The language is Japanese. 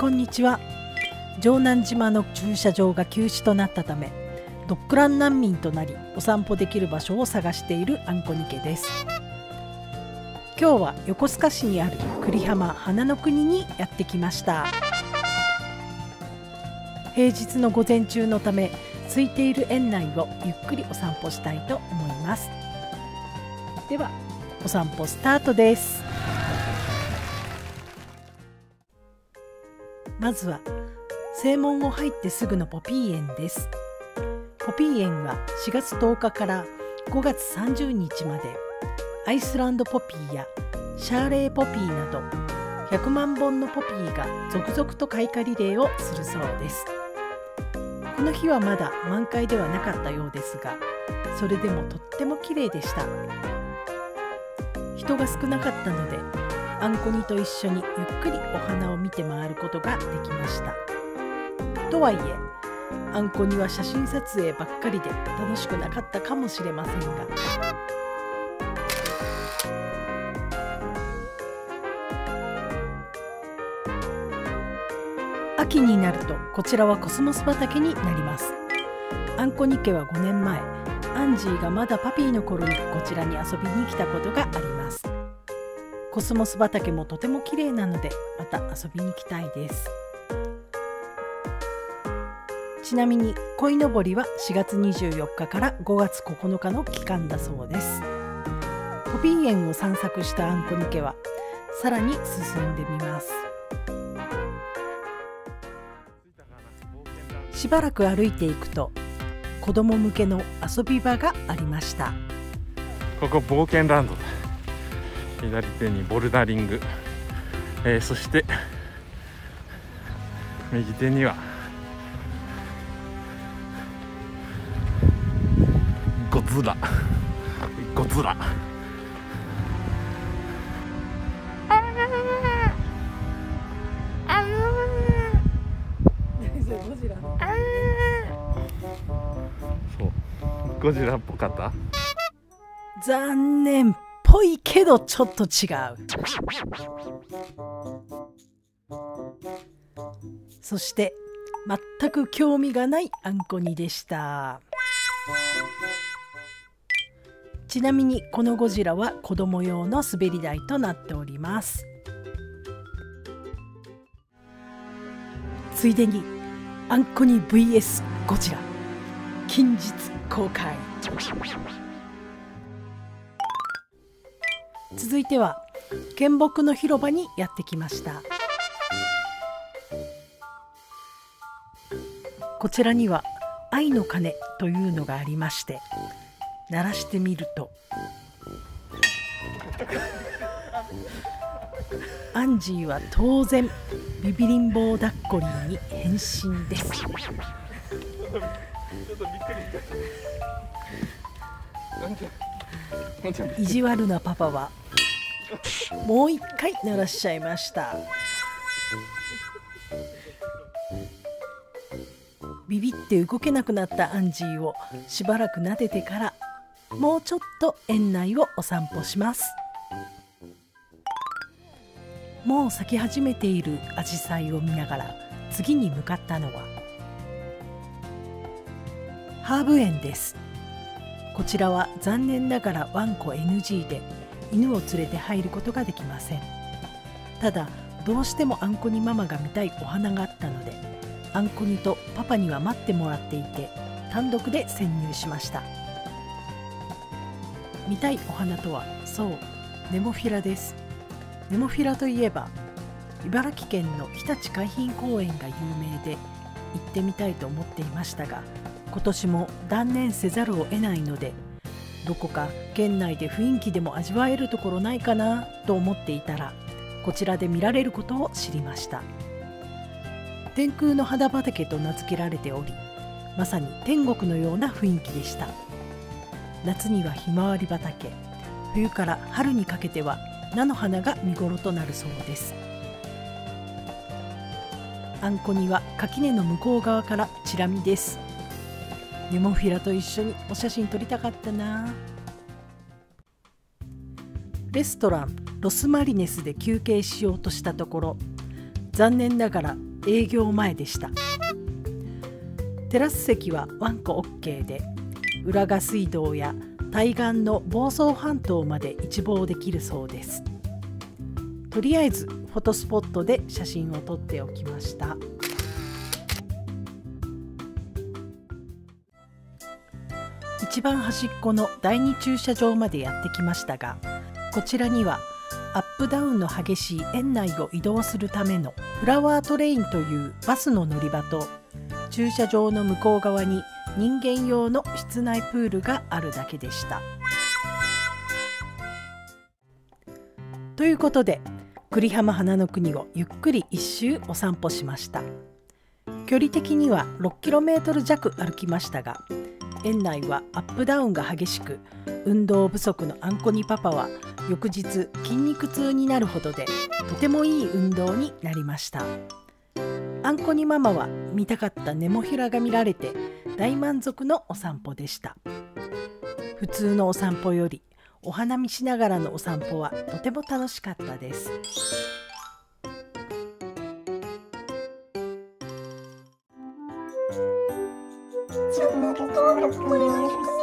こんにちは。城南島の駐車場が休止となったためドッグラン難民となりお散歩できる場所を探しているあんこに家です。今日は横須賀市にある栗浜花の国にやってきました。平日の午前中のため空いている園内をゆっくりお散歩したいと思います。ではお散歩スタートです。まずは正門を入ってすぐのポピー園です。ポピー園は4月10日から5月30日までアイスランドポピーやシャーレーポピーなど100万本のポピーが続々と開花リレーをするそうです。この日はまだ満開ではなかったようですがそれでもとっても綺麗でした。人が少なかったのであんこにと一緒にゆっくりお花を見て回ることができました。とはいえあんこには写真撮影ばっかりで楽しくなかったかもしれませんが。秋になるとこちらはコスモス畑になります。あんこに家は5年前アンジーがまだパピーの頃にこちらに遊びに来たことがあります。コスモス畑もとても綺麗なのでまた遊びに行きたいです。ちなみに鯉のぼりは4月24日から5月9日の期間だそうです。ポピー園を散策したあんこに家はさらに進んでみます。しばらく歩いていくと子供向けの遊び場がありました。ここ冒険ランド左手にボルダリング、えー、そして右手にはゴズラ。ゴズラ。そう。ゴジラっぽかった？残念。っぽいけどちょっと違う。そして全く興味がないあんこにでした。ちなみにこのゴジラは子供用の滑り台となっております。ついでにあんこに VS ゴジラ近日公開。続いては原木の広場にやってきました。こちらには愛の鐘というのがありまして鳴らしてみるとアンジーは当然ビビリンボーダッコリーに変身です。ちょっとびっくりした。意地悪なパパはもう一回鳴らしちゃいました。ビビって動けなくなったアンジーをしばらく撫でてからもうちょっと園内をお散歩します。もう咲き始めているアジサイを見ながら次に向かったのはハーブ園です。こちらは残念ながらワンコ NG で犬を連れて入ることができません。ただどうしてもあんこにママが見たいお花があったのであんこにとパパには待ってもらっていて単独で潜入しました。見たいお花とはそうネモフィラです。ネモフィラといえば茨城県の日立海浜公園が有名で行ってみたいと思っていましたが今年も断念せざるを得ないのでどこか県内で雰囲気でも味わえるところないかなと思っていたらこちらで見られることを知りました。天空の花畑と名付けられておりまさに天国のような雰囲気でした。夏にはひまわり畑冬から春にかけては菜の花が見頃となるそうです。あんこには垣根の向こう側からチラ見です。ネモフィラと一緒にお写真撮りたかったな。レストランロスマリネスで休憩しようとしたところ残念ながら営業前でした。テラス席はワンコ OK で浦賀水道や対岸の房総半島まで一望できるそうです。とりあえずフォトスポットで写真を撮っておきました。一番端っこの第2駐車場までやってきましたがこちらにはアップダウンの激しい園内を移動するためのフラワートレインというバスの乗り場と駐車場の向こう側に人間用の室内プールがあるだけでした。ということで栗浜花の国をゆっくり一周お散歩しました距離的には 6km 弱歩きましたが園内はアップダウンが激しく運動不足のあんこにパパは翌日筋肉痛になるほどでとてもいい運動になりましたあんこにママは見たかったネモフィラが見られて大満足のお散歩でした普通のお散歩よりお花見しながらのお散歩はとても楽しかったです。チャンネル登録お願いします。